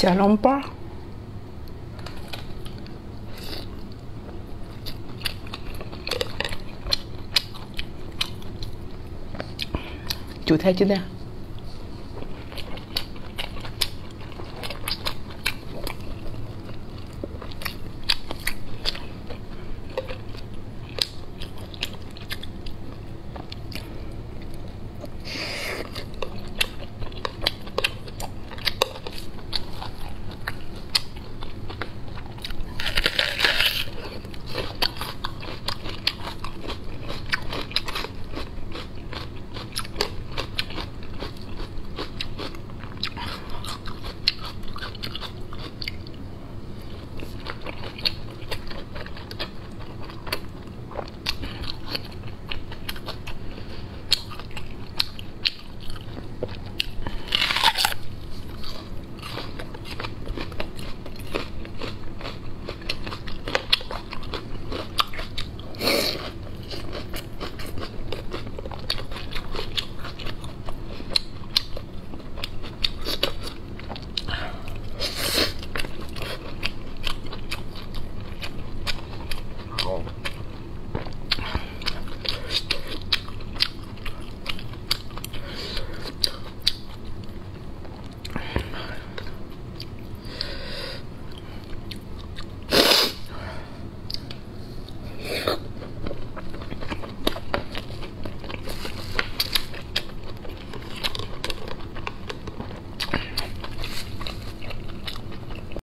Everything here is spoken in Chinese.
小笼包韭菜鸡蛋